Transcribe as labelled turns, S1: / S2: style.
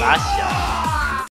S1: Natasha.